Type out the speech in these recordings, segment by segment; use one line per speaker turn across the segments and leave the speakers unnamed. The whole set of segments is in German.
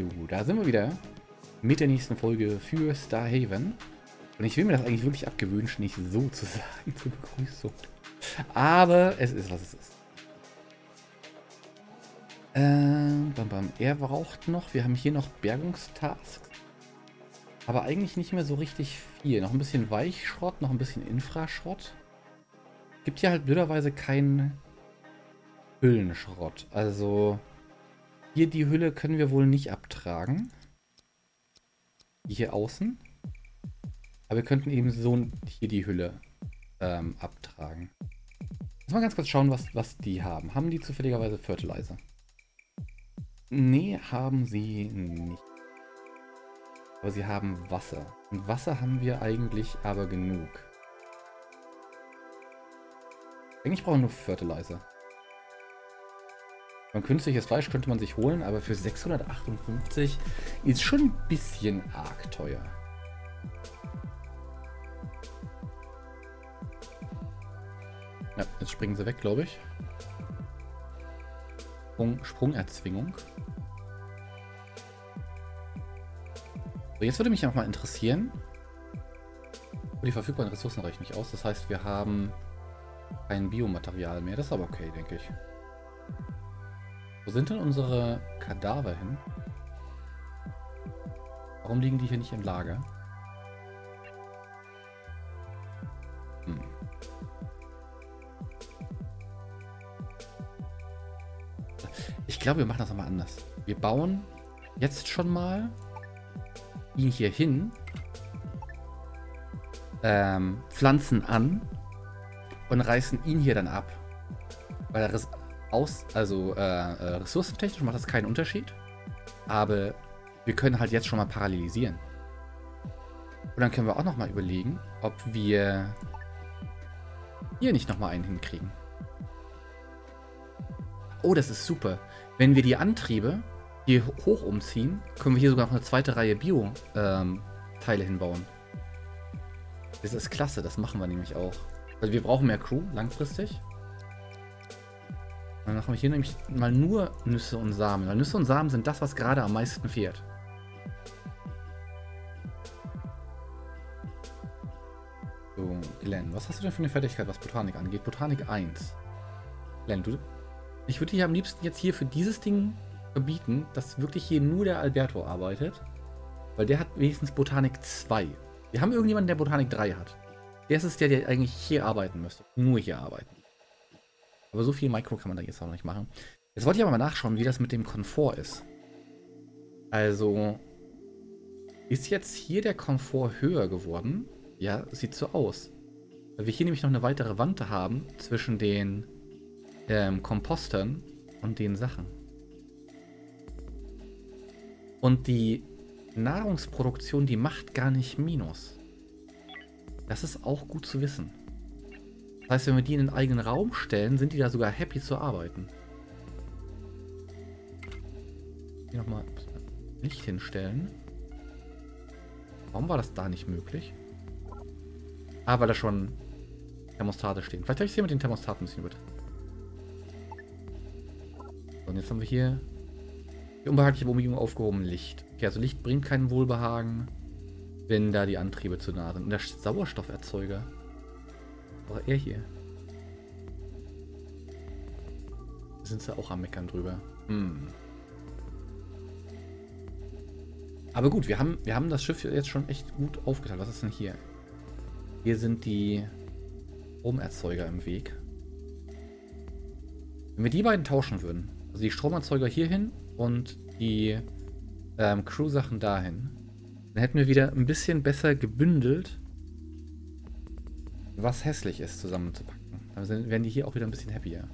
So, da sind wir wieder mit der nächsten Folge für Starhaven. Und ich will mir das eigentlich wirklich abgewöhnen, nicht so zu sagen zur Begrüßung. Aber es ist, was es ist. Ähm, bam, bam. Er braucht noch, wir haben hier noch Bergungstasks. Aber eigentlich nicht mehr so richtig viel. Noch ein bisschen Weichschrott, noch ein bisschen Infraschrott. Gibt hier halt blöderweise keinen Hüllenschrott. Also hier die Hülle können wir wohl nicht abtragen. Hier außen. Aber wir könnten eben so hier die Hülle ähm, abtragen. Lass mal ganz kurz schauen, was, was die haben. Haben die zufälligerweise Fertilizer? Nee, haben sie nicht. Aber sie haben Wasser. Und Wasser haben wir eigentlich aber genug. Eigentlich brauchen wir nur Fertilizer. Ein künstliches Fleisch könnte man sich holen, aber für 658 ist schon ein bisschen arg teuer. Ja, jetzt springen sie weg, glaube ich. Sprung, Sprungerzwingung. So, jetzt würde mich auch mal interessieren. Die verfügbaren Ressourcen reichen nicht aus. Das heißt, wir haben kein Biomaterial mehr. Das ist aber okay, denke ich. Sind denn unsere Kadaver hin? Warum liegen die hier nicht im Lager? Hm. Ich glaube, wir machen das nochmal anders. Wir bauen jetzt schon mal ihn hier hin, ähm, pflanzen an und reißen ihn hier dann ab. Weil er aus, also äh, äh, ressourcentechnisch macht das keinen Unterschied. Aber wir können halt jetzt schon mal parallelisieren. Und dann können wir auch noch mal überlegen, ob wir hier nicht noch mal einen hinkriegen. Oh, das ist super. Wenn wir die Antriebe hier hoch umziehen, können wir hier sogar noch eine zweite Reihe Bio-Teile ähm, hinbauen. Das ist klasse, das machen wir nämlich auch. Also wir brauchen mehr Crew langfristig. Dann machen wir hier nämlich mal nur Nüsse und Samen. Weil Nüsse und Samen sind das, was gerade am meisten fehlt. So, Glenn, was hast du denn für eine Fertigkeit, was Botanik angeht? Botanik 1. Glenn, du... Ich würde hier am liebsten jetzt hier für dieses Ding verbieten, dass wirklich hier nur der Alberto arbeitet. Weil der hat wenigstens Botanik 2. Wir haben irgendjemanden, der Botanik 3 hat. Der ist es der, der eigentlich hier arbeiten müsste. Nur hier arbeiten. Aber so viel Mikro kann man da jetzt auch nicht machen. Jetzt wollte ich aber mal nachschauen, wie das mit dem Komfort ist. Also, ist jetzt hier der Komfort höher geworden? Ja, sieht so aus. Weil wir hier nämlich noch eine weitere Wand haben zwischen den ähm, Kompostern und den Sachen. Und die Nahrungsproduktion, die macht gar nicht Minus. Das ist auch gut zu wissen. Das heißt, wenn wir die in den eigenen Raum stellen, sind die da sogar happy zu arbeiten. Hier nochmal Licht hinstellen. Warum war das da nicht möglich? Ah, weil da schon Thermostate stehen. Vielleicht habe ich es hier mit den Thermostaten ein bisschen über. So, und jetzt haben wir hier die unbehagliche Umgebung aufgehoben. Licht. Okay, also Licht bringt keinen Wohlbehagen, wenn da die Antriebe zu nah sind. Und der Sauerstofferzeuger war er hier. Sind sie auch am Meckern drüber. Hm. Aber gut, wir haben, wir haben das Schiff jetzt schon echt gut aufgeteilt. Was ist denn hier? Hier sind die Stromerzeuger im Weg. Wenn wir die beiden tauschen würden, also die Stromerzeuger hierhin und die ähm, Crew-Sachen dahin, dann hätten wir wieder ein bisschen besser gebündelt was hässlich ist, zusammenzupacken. Dann werden die hier auch wieder ein bisschen happier.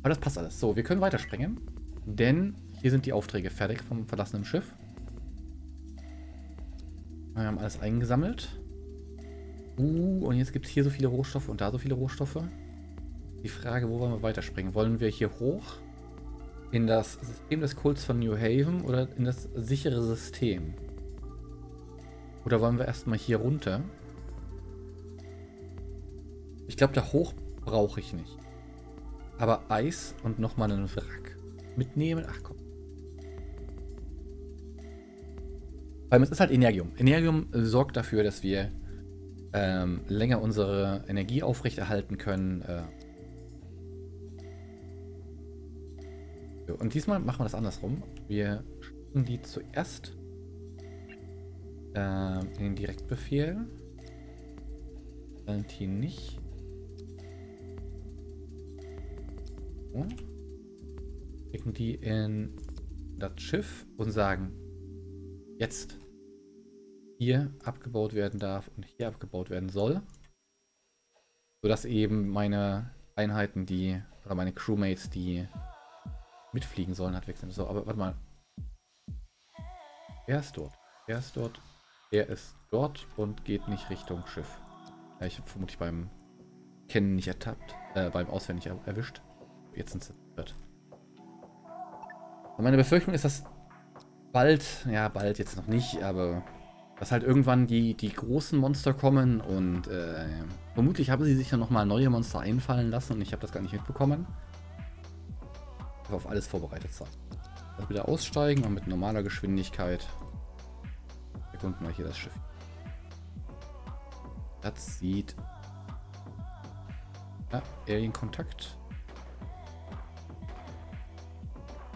Aber das passt alles. So, wir können weiterspringen. Denn hier sind die Aufträge fertig vom verlassenen Schiff. Wir haben alles eingesammelt. Uh, und jetzt gibt es hier so viele Rohstoffe und da so viele Rohstoffe. Die Frage, wo wollen wir weiterspringen? Wollen wir hier hoch in das System des Kults von New Haven oder in das sichere System? Oder wollen wir erstmal hier runter? Ich glaube, da hoch brauche ich nicht. Aber Eis und nochmal einen Wrack mitnehmen? Ach komm. Weil es ist halt Energium. Energium sorgt dafür, dass wir ähm, länger unsere Energie aufrechterhalten können. Äh. Und diesmal machen wir das andersrum. Wir schicken die zuerst äh, in den Direktbefehl. Valentin nicht. So. Schicken die in das Schiff und sagen, jetzt hier abgebaut werden darf und hier abgebaut werden soll. Sodass eben meine Einheiten, die, oder meine Crewmates, die mitfliegen sollen, hat wechseln. So, aber warte mal. Er ist dort. Er ist dort. Er ist dort und geht nicht Richtung Schiff. Ja, ich vermutlich beim Kennen nicht ertappt, äh, beim Auswendig erwischt. Jetzt sind sie meine Befürchtung ist, dass bald, ja, bald jetzt noch nicht, aber dass halt irgendwann die, die großen Monster kommen und äh, vermutlich haben sie sich dann nochmal neue Monster einfallen lassen und ich habe das gar nicht mitbekommen. Ich auf alles vorbereitet sein. Also wieder aussteigen und mit normaler Geschwindigkeit erkunden wir hier das Schiff. Das sieht... Ja, Alien-Kontakt.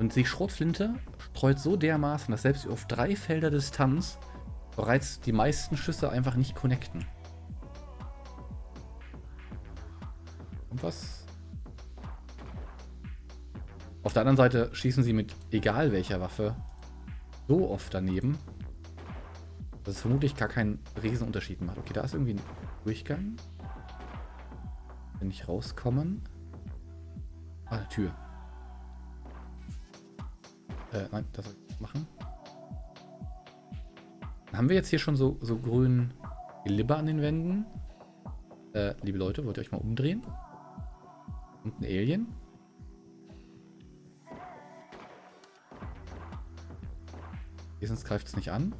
Und die Schrotflinte streut so dermaßen, dass selbst auf drei Felder Distanz bereits die meisten Schüsse einfach nicht connecten. Und was? Auf der anderen Seite schießen sie mit egal welcher Waffe so oft daneben, dass es vermutlich gar keinen Riesenunterschied macht. Okay, da ist irgendwie ein Durchgang. Wenn ich rauskommen. Ah, eine Tür. Äh, nein, das soll ich machen. Haben wir jetzt hier schon so, so grün Glibber an den Wänden? Äh, liebe Leute, wollt ihr euch mal umdrehen? Und ein Alien? Sonst greift es nicht an.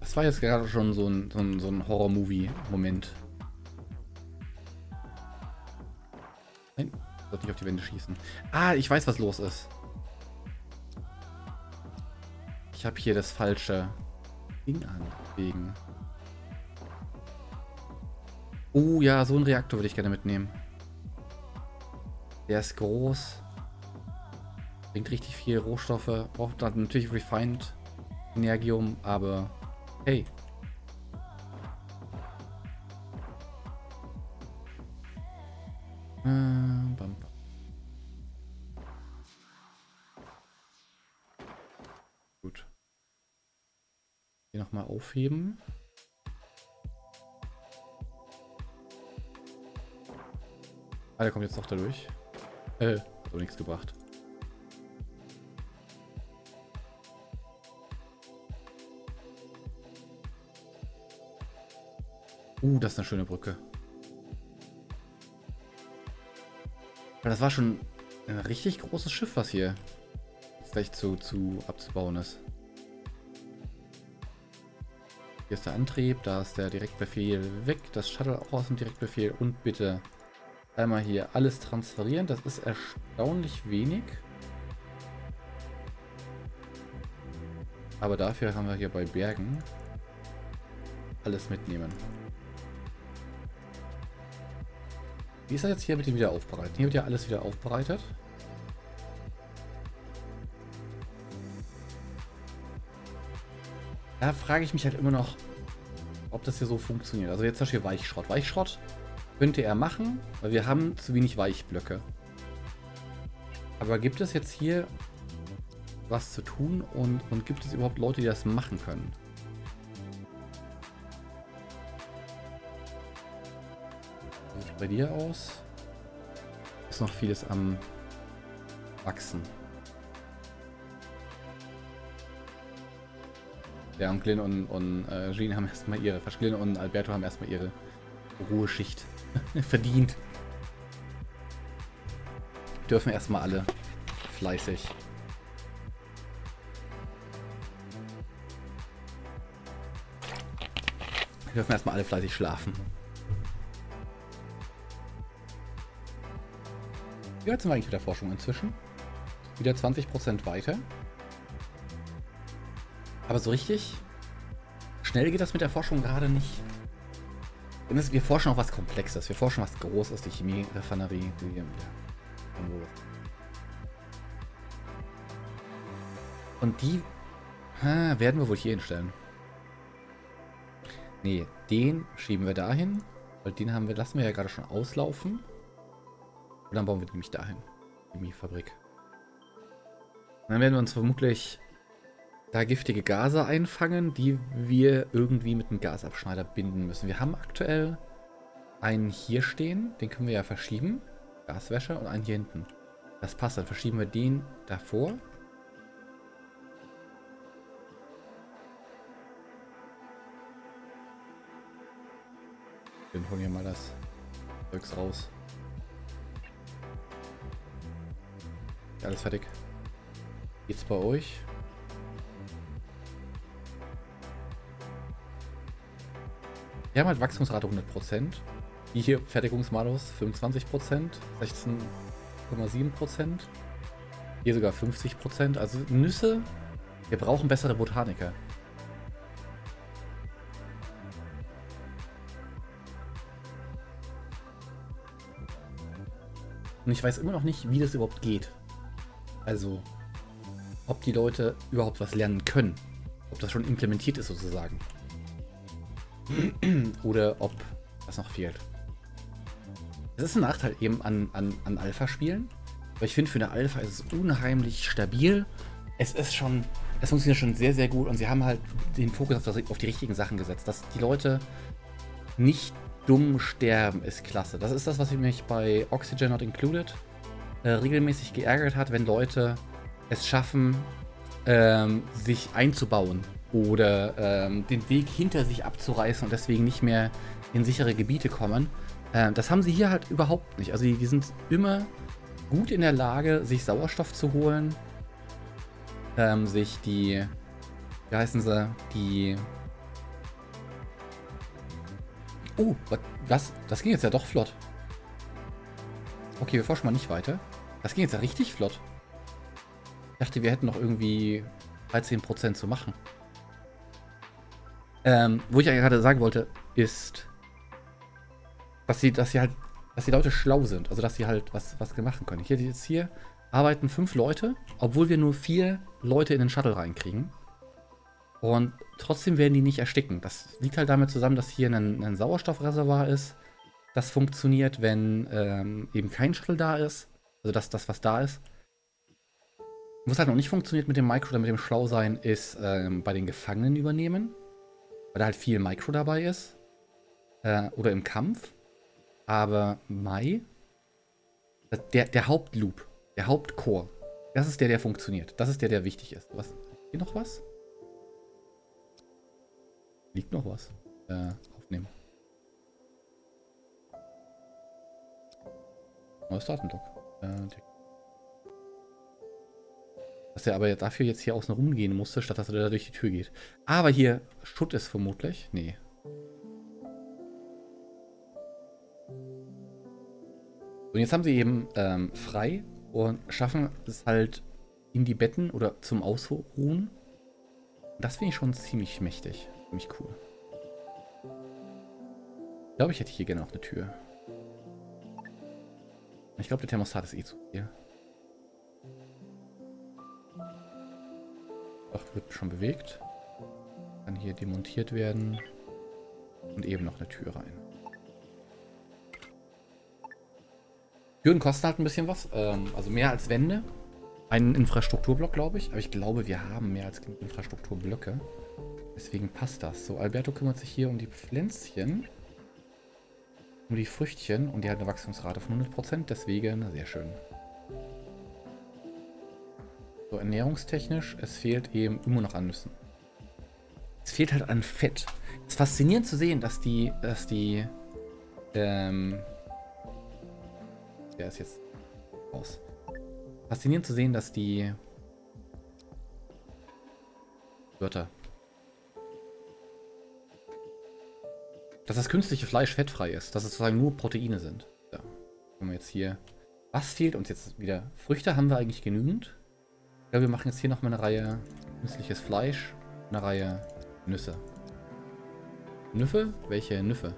Das war jetzt gerade schon so ein, so ein, so ein Horror-Movie-Moment. Sollte nicht auf die Wände schießen. Ah, ich weiß, was los ist. Ich habe hier das falsche Ding an. Wegen. Oh ja, so einen Reaktor würde ich gerne mitnehmen. Der ist groß. Bringt richtig viel Rohstoffe. Braucht dann natürlich Refined Energium, aber hey. Hier nochmal aufheben. Ah, der kommt jetzt noch dadurch. Äh, hat aber nichts gebracht. Uh, das ist eine schöne Brücke. Das war schon ein richtig großes Schiff, was hier gleich zu, zu abzubauen ist. Hier ist der Antrieb, da ist der Direktbefehl weg, das Shuttle auch aus dem Direktbefehl und bitte einmal hier alles transferieren. Das ist erstaunlich wenig. Aber dafür haben wir hier bei Bergen alles mitnehmen. Wie ist das jetzt hier mit dem Wiederaufbereiten? Hier wird ja alles wieder aufbereitet. Da frage ich mich halt immer noch, ob das hier so funktioniert. Also jetzt zum Beispiel Weichschrott. Weichschrott könnte er machen, weil wir haben zu wenig Weichblöcke. Aber gibt es jetzt hier was zu tun und, und gibt es überhaupt Leute, die das machen können? Wie sieht bei dir aus? Ist noch vieles am Wachsen. Ja, und Glyn und, und äh, Jean haben erstmal ihre, fast Glyn und Alberto haben erstmal ihre Ruheschicht verdient. Dürfen erstmal alle fleißig. Dürfen erstmal alle fleißig schlafen. Wie weit sind wir eigentlich mit der Forschung inzwischen? wieder 20% weiter. Aber so richtig schnell geht das mit der Forschung gerade nicht. Wir forschen auch was Komplexes. Wir forschen was Großes, die Chemie-Refinerie. Und die ha, werden wir wohl hier hinstellen. Nee, den schieben wir dahin. Weil den haben wir, lassen wir ja gerade schon auslaufen. Und dann bauen wir nämlich dahin. Chemiefabrik. Dann werden wir uns vermutlich da giftige Gase einfangen, die wir irgendwie mit einem Gasabschneider binden müssen. Wir haben aktuell einen hier stehen, den können wir ja verschieben. Gaswäscher und einen hier hinten. Das passt, dann verschieben wir den davor. Wir holen hier mal das Zeugs raus. Alles fertig. Geht's bei euch? Wir haben halt Wachstumsrate 100%. Die hier Fertigungsmalus 25%, 16,7%. Hier sogar 50%. Also Nüsse, wir brauchen bessere Botaniker. Und ich weiß immer noch nicht, wie das überhaupt geht. Also, ob die Leute überhaupt was lernen können. Ob das schon implementiert ist sozusagen. Oder ob das noch fehlt. Es ist ein Nachteil eben an, an, an Alpha-Spielen. Aber ich finde, für eine Alpha ist es unheimlich stabil. Es ist schon, es funktioniert schon sehr, sehr gut und sie haben halt den Fokus auf, das, auf die richtigen Sachen gesetzt. Dass die Leute nicht dumm sterben, ist klasse. Das ist das, was mich bei Oxygen Not Included äh, regelmäßig geärgert hat, wenn Leute es schaffen, ähm, sich einzubauen oder ähm, den Weg hinter sich abzureißen und deswegen nicht mehr in sichere Gebiete kommen. Ähm, das haben sie hier halt überhaupt nicht. Also die, die, sind immer gut in der Lage, sich Sauerstoff zu holen, ähm, sich die, wie heißen sie, die Oh, was? Das ging jetzt ja doch flott. Okay, wir forschen mal nicht weiter. Das ging jetzt ja richtig flott. Ich dachte, wir hätten noch irgendwie 13% zu machen. Ähm, wo ich ja gerade sagen wollte, ist, dass sie, dass sie halt, dass die Leute schlau sind. Also, dass sie halt was, was machen können. Hier, jetzt hier arbeiten fünf Leute, obwohl wir nur vier Leute in den Shuttle reinkriegen. Und trotzdem werden die nicht ersticken. Das liegt halt damit zusammen, dass hier ein, ein Sauerstoffreservoir ist. Das funktioniert, wenn ähm, eben kein Shuttle da ist. Also das, das, was da ist. Was halt noch nicht funktioniert mit dem Micro oder mit dem Schlausein, ist ähm, bei den Gefangenen übernehmen. Weil da halt viel Micro dabei ist. Äh, oder im Kampf. Aber Mai, der, der Hauptloop, der Hauptcore, das ist der, der funktioniert. Das ist der, der wichtig ist. Was, hier noch was? Liegt noch was? Äh, aufnehmen. Neues Datenblock. Äh, dass er aber dafür jetzt hier außen rumgehen musste, statt dass er da durch die Tür geht. Aber hier Schutt ist vermutlich. Nee. Und jetzt haben sie eben ähm, frei und schaffen es halt in die Betten oder zum Ausruhen. Das finde ich schon ziemlich mächtig. Ziemlich cool. Ich glaube, ich hätte hier gerne noch eine Tür. Ich glaube, der Thermostat ist eh zu hier. Wird schon bewegt. Kann hier demontiert werden. Und eben noch eine Tür rein. Türen kosten halt ein bisschen was. Ähm, also mehr als Wände. Einen Infrastrukturblock, glaube ich. Aber ich glaube, wir haben mehr als genug Infrastrukturblöcke. Deswegen passt das. So, Alberto kümmert sich hier um die Pflänzchen. Um die Früchtchen. Und die hat eine Wachstumsrate von 100%. Deswegen, sehr schön. So, ernährungstechnisch, es fehlt eben immer noch an Nüssen. Es fehlt halt an Fett. Es ist faszinierend zu sehen, dass die, dass die, ähm, der ist jetzt raus. Faszinierend zu sehen, dass die Wörter dass das künstliche Fleisch fettfrei ist, dass es sozusagen nur Proteine sind. Ja. Wenn wir jetzt hier. Was fehlt uns jetzt wieder? Früchte haben wir eigentlich genügend. Ich glaube, wir machen jetzt hier nochmal eine Reihe nützliches Fleisch, eine Reihe Nüsse. Nüffe? Welche Nüffe?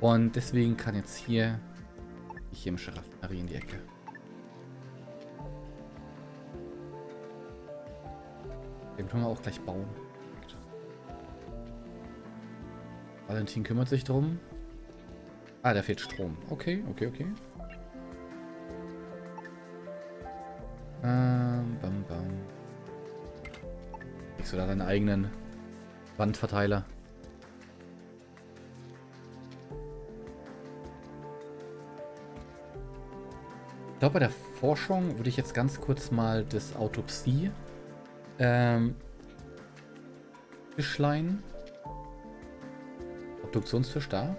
Und deswegen kann jetzt hier die chemische Raffinerie in die Ecke. Den können wir auch gleich bauen. Valentin kümmert sich drum. Ah, da fehlt Strom. Okay, okay, okay. Ähm, bam, bam. Kriegst du da deinen eigenen Wandverteiler? Ich glaube, bei der Forschung würde ich jetzt ganz kurz mal das Autopsie ähm, beschleien. Obduktionsfisch da.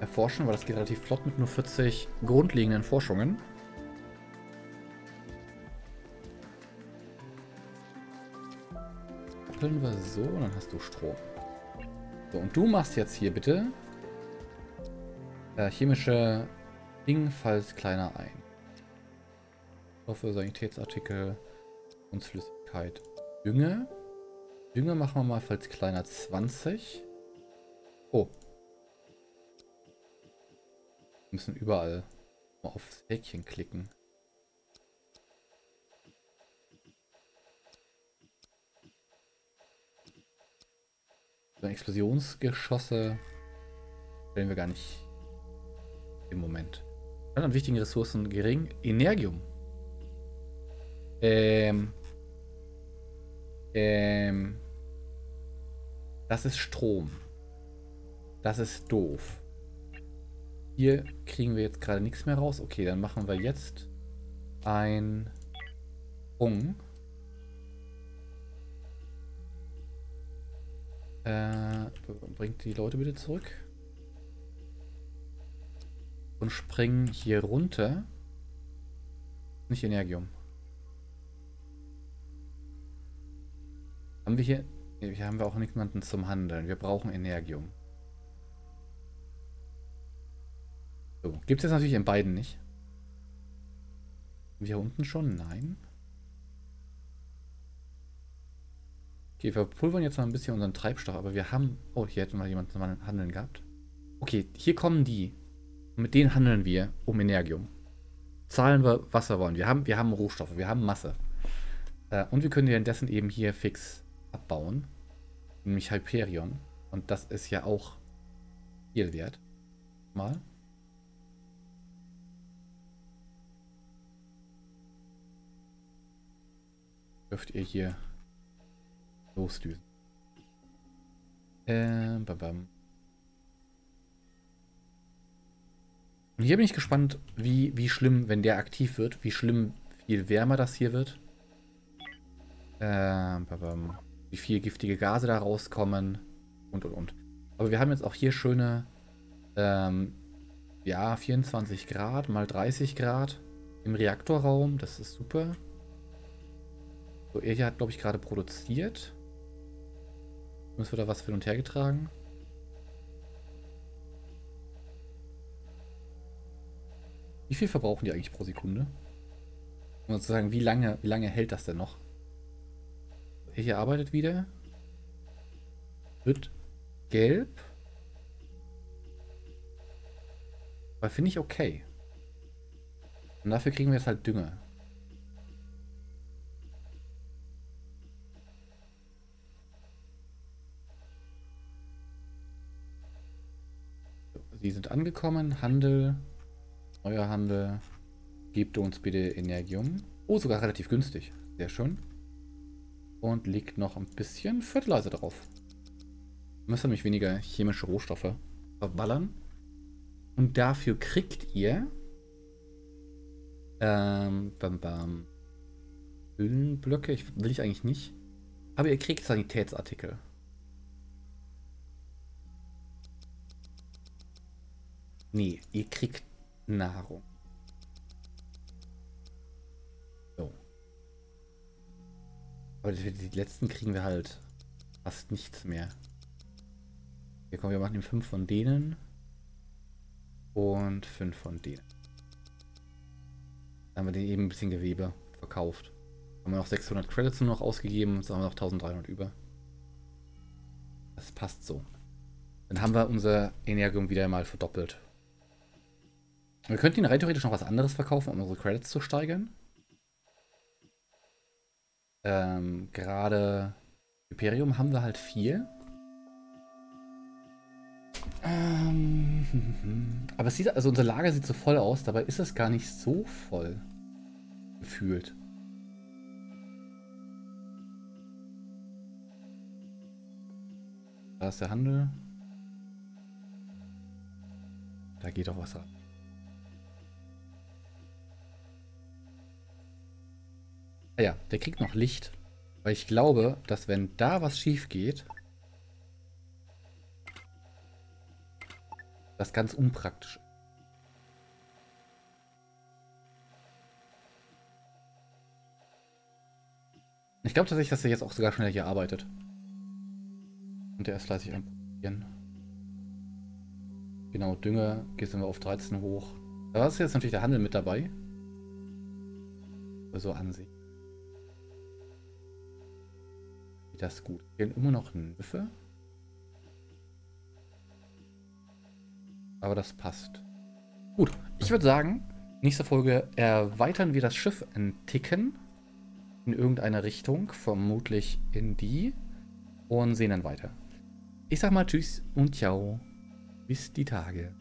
Erforschen, weil das geht relativ flott mit nur 40 grundlegenden Forschungen. Koppeln wir so, dann hast du Strom. So, und du machst jetzt hier bitte äh, chemische ebenfalls kleiner ein. Stoffe, Sanitätsartikel, Flüssigkeit. Dünge. Dünge machen wir mal falls kleiner 20. Oh. Wir müssen überall mal aufs Häkchen klicken. So Explosionsgeschosse stellen wir gar nicht im Moment. Dann an wichtigen Ressourcen gering. Energium. Ähm. Ähm. Das ist Strom. Das ist doof. Hier kriegen wir jetzt gerade nichts mehr raus. Okay, dann machen wir jetzt ein Sprung. Äh, bringt die Leute bitte zurück. Und springen hier runter. Nicht Energium. Haben wir hier... Hier haben wir auch niemanden zum Handeln. Wir brauchen Energium. So, gibt es jetzt natürlich in beiden nicht. Wir unten schon? Nein. Okay, wir pulvern jetzt noch ein bisschen unseren Treibstoff, aber wir haben... Oh, hier hätten wir jemanden zum Handeln gehabt. Okay, hier kommen die. Und mit denen handeln wir um Energium. Zahlen wir, was wir wollen. Wir haben, wir haben Rohstoffe, wir haben Masse. Äh, und wir können währenddessen eben hier fix abbauen. Nämlich Hyperion. Und das ist ja auch viel wert. Mal. dürft ihr hier losdüsen. Ähm, bam, bam. Und hier bin ich gespannt, wie, wie schlimm, wenn der aktiv wird, wie schlimm viel wärmer das hier wird. Ähm, bam, bam. Wie viel giftige Gase da rauskommen und und und. Aber wir haben jetzt auch hier schöne, ähm, ja, 24 Grad mal 30 Grad im Reaktorraum. Das ist super. So, er hier hat, glaube ich, gerade produziert. Müssen wir da was hin und her getragen? Wie viel verbrauchen die eigentlich pro Sekunde? Um zu sagen, wie lange, wie lange hält das denn noch? Er hier arbeitet wieder. Wird gelb. Aber finde ich okay. Und dafür kriegen wir jetzt halt Dünger. Sie sind angekommen. Handel. Neuer Handel. Gebt uns bitte Energium. Oh, sogar relativ günstig. Sehr schön. Und legt noch ein bisschen Fertilizer drauf. Müssen nämlich weniger chemische Rohstoffe verballern. Und dafür kriegt ihr ähm, bam, bam, Hüllenblöcke. Ich, will ich eigentlich nicht. Aber ihr kriegt Sanitätsartikel. Nee, ihr kriegt Nahrung. So. Aber die, letzten kriegen wir halt fast nichts mehr. Hier kommen wir machen ihm fünf von denen. Und fünf von denen. Dann haben wir den eben ein bisschen Gewebe verkauft. Haben wir noch 600 Credits nur noch ausgegeben, jetzt haben wir noch 1300 über. Das passt so. Dann haben wir unser Energium wieder mal verdoppelt. Wir könnten ihn rein theoretisch noch was anderes verkaufen, um unsere Credits zu steigern. Ähm, gerade Imperium haben wir halt viel. Ähm, aber es sieht, also unser Lager sieht so voll aus, dabei ist es gar nicht so voll gefühlt. Da ist der Handel. Da geht auch was ran. Ja, der kriegt noch Licht. Weil ich glaube, dass wenn da was schief geht, das ganz unpraktisch ist. Ich glaube tatsächlich, dass er jetzt auch sogar schneller hier arbeitet. Und der ist fleißig am Probieren. Genau, Dünger gehen wir auf 13 hoch. Da ist jetzt natürlich der Handel mit dabei. So an Das gut. Hier immer noch Nüffe. Aber das passt. Gut, ich würde sagen, nächste Folge erweitern wir das Schiff ein Ticken. In irgendeine Richtung, vermutlich in die. Und sehen dann weiter. Ich sag mal Tschüss und Ciao. Bis die Tage.